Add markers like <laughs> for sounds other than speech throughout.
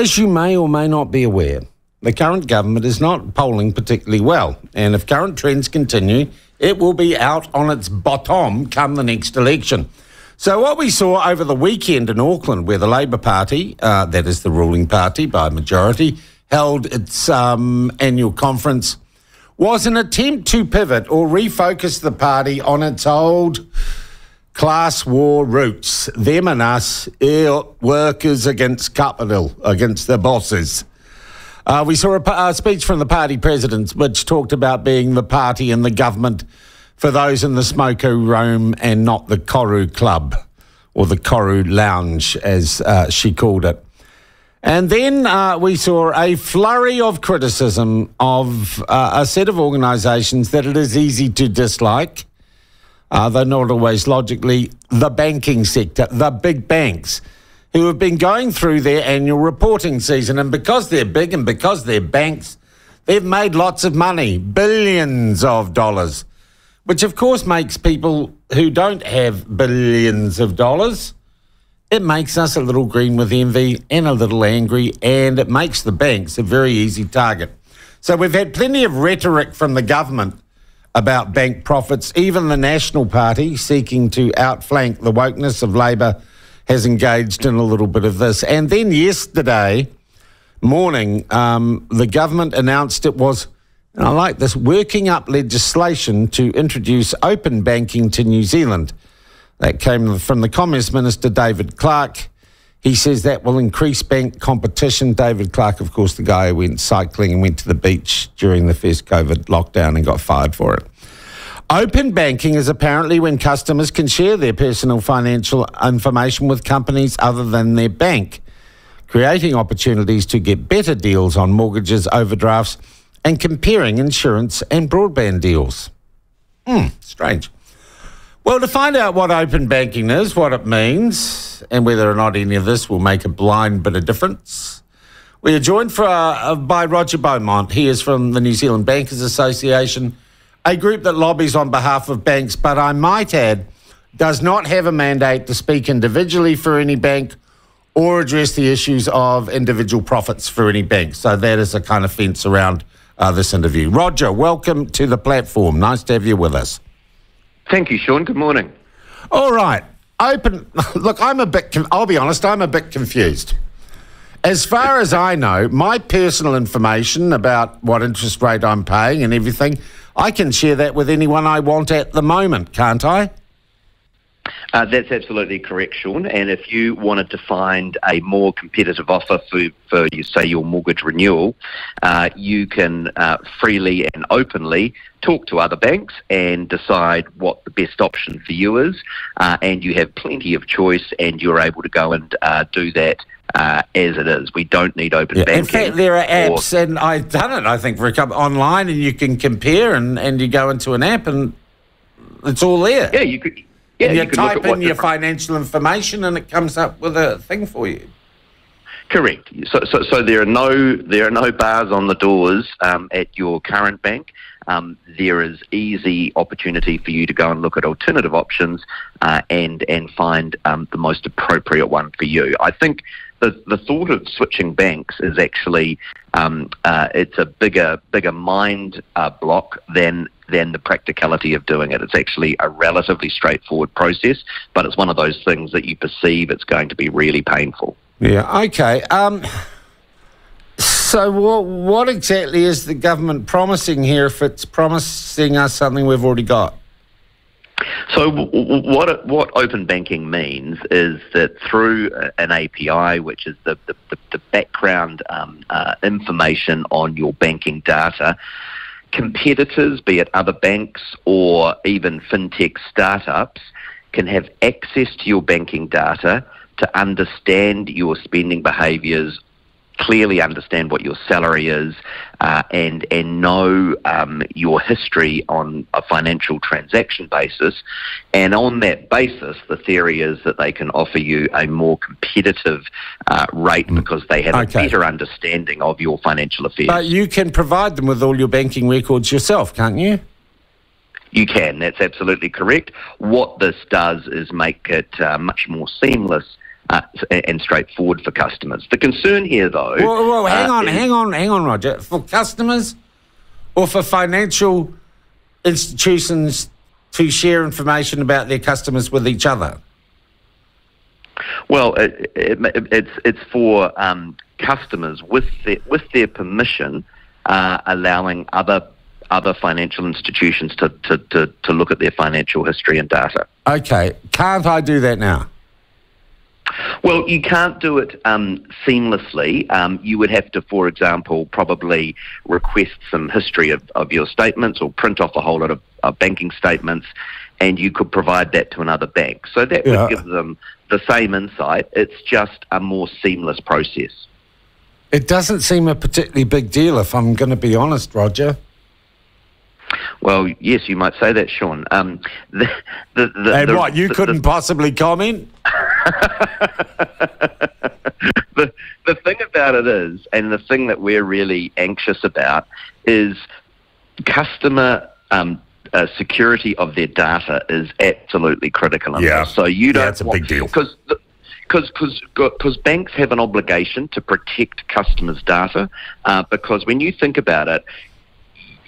As you may or may not be aware, the current government is not polling particularly well, and if current trends continue, it will be out on its bottom come the next election. So, what we saw over the weekend in Auckland, where the Labour Party, uh, that is the ruling party by majority, held its um, annual conference, was an attempt to pivot or refocus the party on its old class war roots. Them and us, workers against capital, against the bosses. Uh, we saw a, a, speech from the party president which talked about being the party and the government for those in the smoko room and not the Koru Club or the Koru Lounge, as uh, she called it. And then uh, we saw a flurry of criticism of uh, a set of organisations that it is easy to dislike, uh, though not always logically, the banking sector, the big banks, who have been going through their annual reporting season. And because they're big and because they're banks, they've made lots of money, billions of dollars which of course makes people who don't have billions of dollars, it makes us a little green with envy and a little angry, and it makes the banks a very easy target. So we've had plenty of rhetoric from the government about bank profits. Even the National Party, seeking to outflank the wokeness of Labour, has engaged in a little bit of this. And then yesterday morning, um, the government announced it was and I like this working up legislation to introduce open banking to New Zealand. That came from the Commerce Minister, David Clark. He says that will increase bank competition. David Clark, of course, the guy who went cycling and went to the beach during the first COVID lockdown and got fired for it. Open banking is apparently when customers can share their personal financial information with companies other than their bank, creating opportunities to get better deals on mortgages, overdrafts, and comparing insurance and broadband deals. Hmm, strange. Well, to find out what open banking is, what it means, and whether or not any of this will make a blind bit of difference, we are joined for, uh, by Roger Beaumont. He is from the New Zealand Bankers Association, a group that lobbies on behalf of banks, but I might add, does not have a mandate to speak individually for any bank or address the issues of individual profits for any bank. So that is a kind of fence around uh, this interview. Roger, welcome to the platform. Nice to have you with us. Thank you, Sean. Good morning. All right. Open. <laughs> Look, I'm a bit. I'll be honest. I'm a bit confused. As far as I know, my personal information about what interest rate I'm paying and everything, I can share that with anyone I want at the moment, can't I? Uh, that's absolutely correct, Sean. And if you wanted to find a more competitive offer for, for you say, your mortgage renewal, uh, you can uh, freely and openly talk to other banks and decide what the best option for you is. Uh, and you have plenty of choice, and you're able to go and uh, do that uh, as it is. We don't need open yeah. banking. In fact, there are apps, and I've done it, I think, for a couple online, and you can compare, and, and you go into an app, and it's all there. Yeah, you could yeah, and you, you type in your financial information and it comes up with a thing for you. Correct. So, so, so there are no there are no bars on the doors um, at your current bank. Um, there is easy opportunity for you to go and look at alternative options uh, and and find um, the most appropriate one for you. I think the the thought of switching banks is actually um, uh, it's a bigger bigger mind uh, block than than the practicality of doing it. It's actually a relatively straightforward process, but it's one of those things that you perceive it's going to be really painful. Yeah. Okay. Um, so what what exactly is the government promising here? If it's promising us something we've already got. So what what open banking means is that through an API, which is the the, the background um, uh, information on your banking data, competitors, be it other banks or even fintech startups, can have access to your banking data to understand your spending behaviours clearly understand what your salary is uh, and and know um, your history on a financial transaction basis. And on that basis, the theory is that they can offer you a more competitive uh, rate mm. because they have okay. a better understanding of your financial affairs. But you can provide them with all your banking records yourself, can't you? You can. That's absolutely correct. What this does is make it uh, much more seamless uh, and straightforward for customers. The concern here, though. Well, hang uh, on, hang on, hang on, Roger. For customers or for financial institutions to share information about their customers with each other? Well, it, it, it's it's for um, customers with their, with their permission, uh, allowing other other financial institutions to, to, to, to look at their financial history and data. Okay, can't I do that now? Well, you can't do it um, seamlessly. Um, you would have to, for example, probably request some history of, of your statements or print off a whole lot of, banking statements, and you could provide that to another bank. So that yeah. would give them the same insight. It's just a more seamless process. It doesn't seem a particularly big deal, if I'm going to be honest, Roger. Well, yes, you might say that, Sean. Um, the, the, the, and what, you couldn't possibly comment? <laughs> the, the thing about it is, and the thing that we're really anxious about, is customer um, uh, security of their data is absolutely critical. yeah. This. So you don't. Yeah, that's a big deal. Because because banks have an obligation to protect customers' data. Uh, because when you think about it,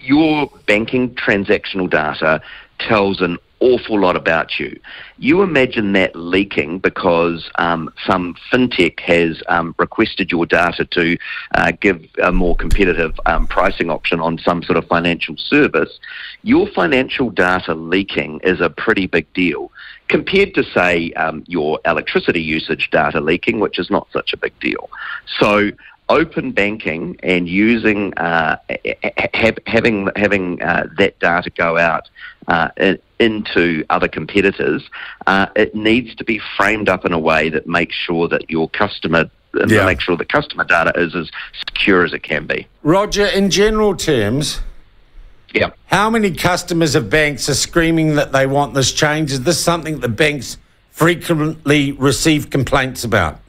your banking transactional data tells an awful lot about you. You imagine that leaking because um, some fintech has um, requested your data to uh, give a more competitive um, pricing option on some sort of financial service. Your financial data leaking is a pretty big deal compared to, say, um, your electricity usage data leaking, which is not such a big deal. So open banking and using uh, have, having having uh, that data go out uh, into other competitors, uh, it needs to be framed up in a way that makes sure that your customer yeah. make sure the customer data is as secure as it can be. Roger, in general terms. Yeah. How many customers of banks are screaming that they want this change? Is this something that the banks frequently receive complaints about?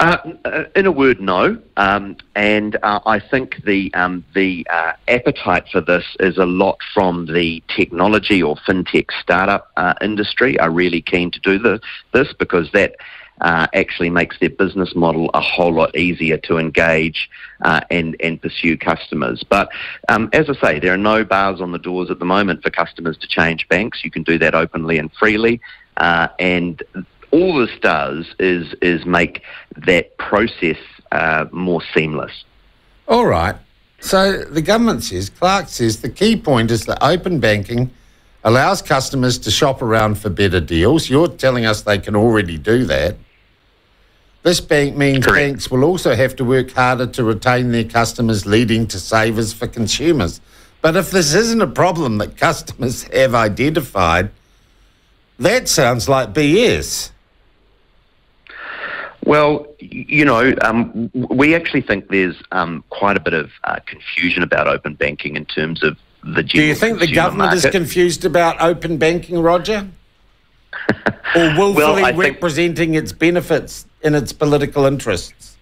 Uh, in a word, no. Um, and uh, I think the um, the uh, appetite for this is a lot from the technology or fintech startup uh, industry. Are really keen to do the, this because that uh, actually makes their business model a whole lot easier to engage uh, and and pursue customers. But um, as I say, there are no bars on the doors at the moment for customers to change banks. You can do that openly and freely. and all this does is is make that process uh, more seamless. All right. So the government says, Clark says, the key point is that open banking allows customers to shop around for better deals. You're telling us they can already do that. This bank means Correct. banks will also have to work harder to retain their customers, leading to savers for consumers. But if this isn't a problem that customers have identified, that sounds like BS. Well, you know, um, we actually think there's um, quite a bit of uh, confusion about open banking in terms of the Do you think the government market. is confused about open banking, Roger? <laughs> or willfully well, representing its benefits in its political interests?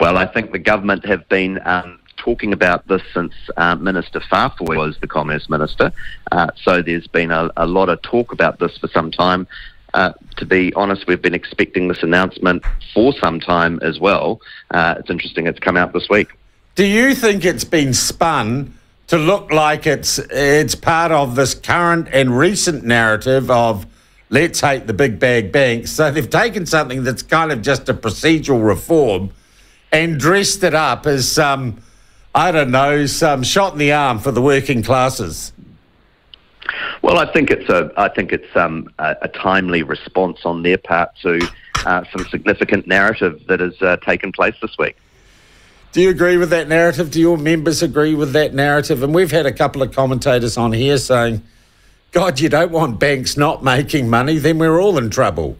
Well, I think the government have been um, talking about this since uh, Minister Faafoi was the Commerce Minister. Uh, so there's been a, a, lot of talk about this for some time. Uh, to be honest, we've been expecting this announcement for some time as well. Uh, it's interesting it's come out this week. Do you think it's been spun to look like it's it's part of this current and recent narrative of let's hate the big bag banks? So they've taken something that's kind of just a procedural reform and dressed it up as some, I don't know, some shot in the arm for the working classes. Well, I think it's a I think it's um, a, a timely response on their part to uh, some significant narrative that has uh, taken place this week. Do you agree with that narrative? Do your members agree with that narrative? And we've had a couple of commentators on here saying, "God, you don't want banks not making money, then we're all in trouble."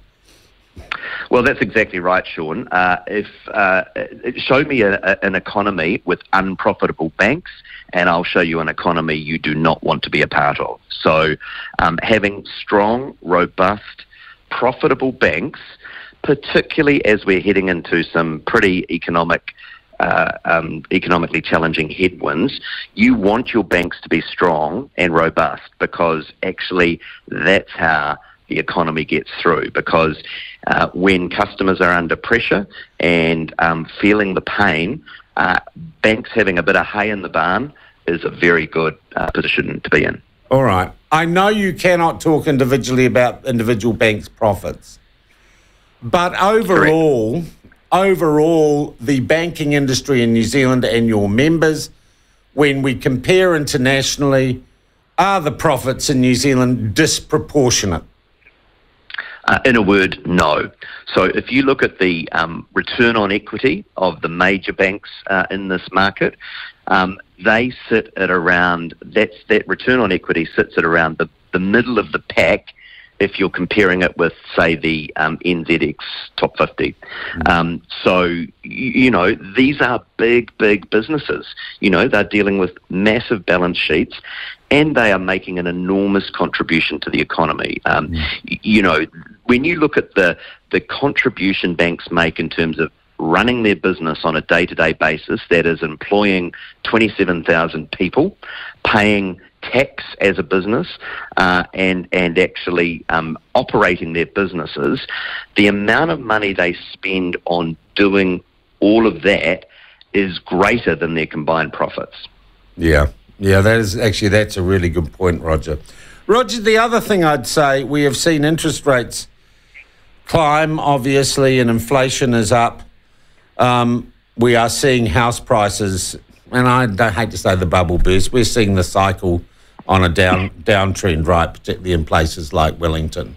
Well, that's exactly right, Sean. Uh, if uh, show me a, a, an economy with unprofitable banks, and I'll show you an economy you do not want to be a part of. So, um, having strong, robust, profitable banks, particularly as we're heading into some pretty economic. Uh, um, economically challenging headwinds, you want your banks to be strong and robust because actually that's how the economy gets through because uh, when customers are under pressure and um, feeling the pain, uh, banks having a bit of hay in the barn is a very good uh, position to be in. All right. I know you cannot talk individually about individual banks' profits, but overall, Correct. overall, the banking industry in New Zealand and your members, when we compare internationally, are the profits in New Zealand disproportionate? Uh, in a word, no. So if you look at the um, return on equity of the major banks uh, in this market, um, they sit at around that's that return on equity sits at around the, the middle of the pack if you're comparing it with, say, the um, NZX top 50. Mm. Um, so, you know, these are big, big businesses. You know, they're dealing with massive balance sheets and they are making an enormous contribution to the economy. Um, mm. You know, when you look at the, the contribution banks make in terms of running their business on a day to day basis, that is employing 27,000 people, paying tax as a business, uh, and, and actually um, operating their businesses, the amount of money they spend on doing all of that is greater than their combined profits. Yeah, yeah, that is actually that's a really good point, Roger. Roger, the other thing I'd say, we have seen interest rates climb, obviously, and inflation is up. Um, we are seeing house prices, and I don't hate to say the bubble burst. We're seeing the cycle on a down downtrend, right? Particularly in places like Wellington.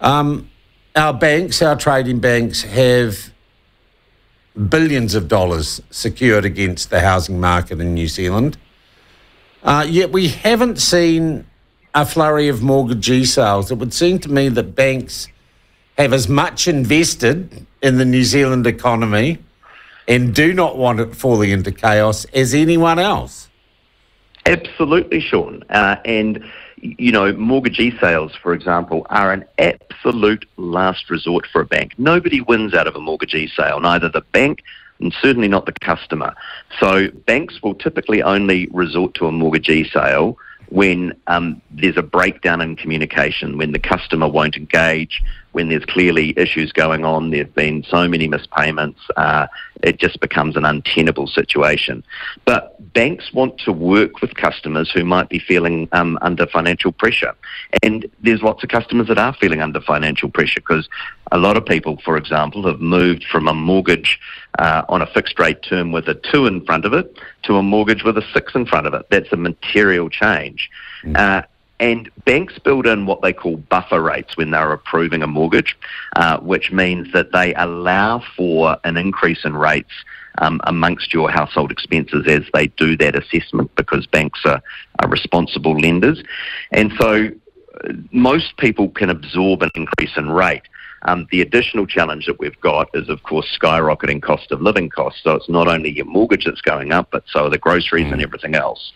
Um, our banks, our trading banks, have billions of dollars secured against the housing market in New Zealand. Uh, yet we haven't seen a flurry of mortgagee sales. It would seem to me that banks have as much invested in the New Zealand economy and do not want it falling into chaos as anyone else. Absolutely, Sean. Uh, and, you know, mortgagee sales, for example, are an absolute last resort for a bank. Nobody wins out of a mortgagee sale, neither the bank and certainly not the customer. So banks will typically only resort to a mortgagee sale when um, there's a breakdown in communication, when the customer won't engage, when there's clearly issues going on, there have been so many mispayments, uh, it just becomes an untenable situation. But banks want to work with customers who might be feeling um, under financial pressure. And there's lots of customers that are feeling under financial pressure because a lot of people, for example, have moved from a mortgage uh, on a fixed rate term with a two in front of it to a mortgage with a six in front of it. That's a material change. Mm. Uh, and banks build in what they call buffer rates when they're approving a mortgage, uh, which means that they allow for an increase in rates um, amongst your household expenses as they do that assessment because banks are, are responsible lenders. And so uh, most people can absorb an increase in rate. Um, the additional challenge that we've got is, of course, skyrocketing cost of living costs. So it's not only your mortgage that's going up, but so are the groceries and mm. everything else.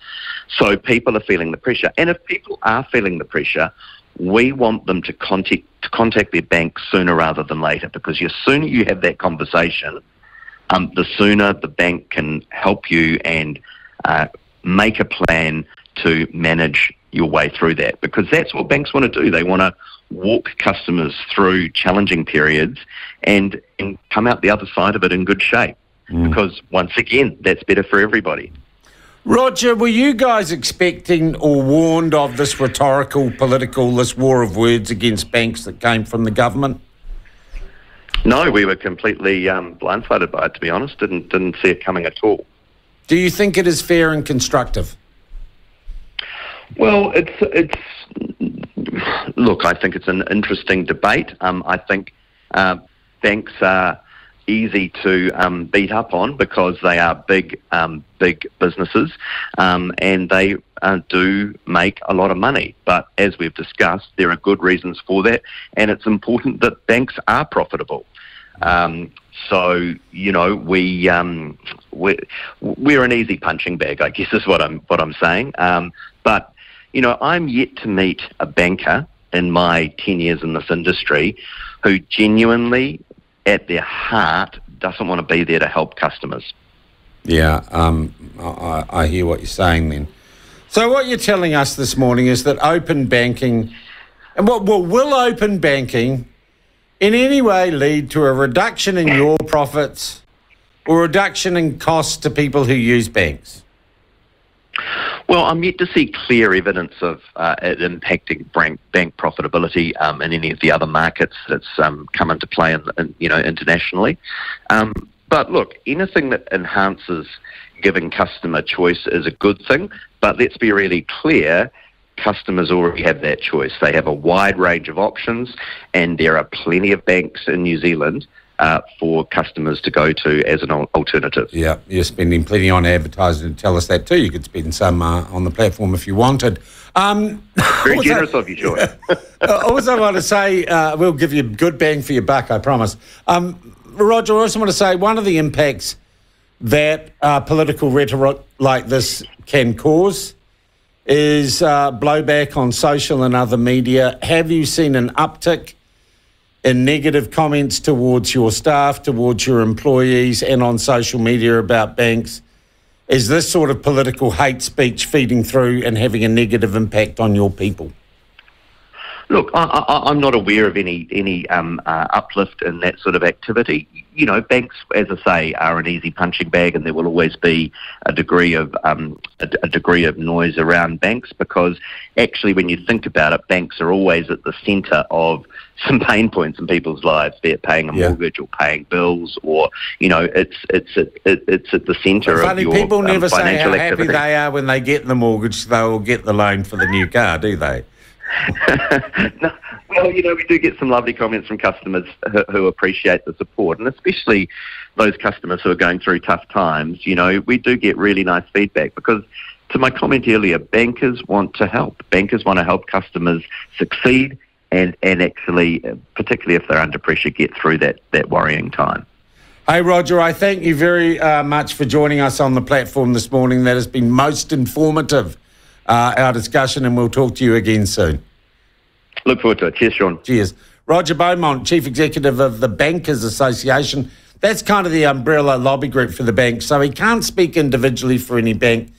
So people are feeling the pressure. And if people are feeling the pressure, we want them to contact, to contact their bank sooner rather than later because the sooner you have that conversation, um, the sooner the bank can help you and uh, make a plan to manage your way through that because that's what banks want to do. They want to walk customers through challenging periods and, and come out the other side of it in good shape mm. because, once again, that's better for everybody. Roger, were you guys expecting or warned of this rhetorical, political, this war of words against banks that came from the government? No, we were completely um, blindsided by it. To be honest, didn't didn't see it coming at all. Do you think it is fair and constructive? Well, it's it's look. I think it's an interesting debate. Um, I think uh, banks are easy to um, beat up on because they are big, um, big businesses, um, and they uh, do make a lot of money. But as we've discussed, there are good reasons for that, and it's important that banks are profitable. Um, so you know we um, we're, we're an easy punching bag, I guess is what I'm what I'm saying. But you know I'm yet to meet a banker in my ten years in this industry who genuinely at their heart doesn't want to be there to help customers. Yeah, um, I, I, hear what you're saying then. So, what you're telling us this morning is that open banking And what well, will open banking in any way lead to a reduction in your profits or reduction in costs to people who use banks? Well, I'm yet to see clear evidence of uh, it impacting bank, bank profitability um, in any of the other markets that's um, come into play, in, in, you know, internationally. Um, but look, anything that enhances giving customer choice is a good thing. But let's be really clear customers already have that choice. They have a wide range of options, and there are plenty of banks in New Zealand uh, for customers to go to as an alternative. Yeah, you're spending plenty on advertising to tell us that too. You could spend some uh, on the platform if you wanted. Um, <laughs> Very generous of you, George. <laughs> I also want to say uh, we'll give you a good bang for your buck, I promise. Um, Roger, I also want to say one of the impacts that uh, political rhetoric like this can cause is uh, blowback on social and other media. Have you seen an uptick in negative comments towards your staff, towards your employees, and on social media about banks? Is this sort of political hate speech feeding through and having a negative impact on your people? Look, I, am not aware of any any um, uh, uplift in that sort of activity. You know, banks, as I say, are an easy punching bag, and there will always be a degree of um, a, a, degree of noise around banks because actually, when you think about it, banks are always at the centre of <laughs> some pain points in people's lives, be it paying a yeah. mortgage or paying bills, or you know, it's it's at, it's at the centre of your people um, never say how activity. happy they are when they get the mortgage. They will get the loan for the new car, do they? <laughs> no, well, you know, we do get some lovely comments from customers who, who, appreciate the support, and especially those customers who are going through tough times. You know, we do get really nice feedback because, to my comment earlier, bankers want to help. Bankers want to help customers succeed and, and actually, particularly if they're under pressure, get through that, that worrying time. Hey, Roger, I thank you very uh, much for joining us on the platform this morning. That has been most informative uh, our discussion, and we'll talk to you again soon. Look forward to it. Cheers, Sean. Cheers. Roger Beaumont, Chief Executive of the Bankers Association. That's kind of the umbrella lobby group for the bank. So he can't speak individually for any bank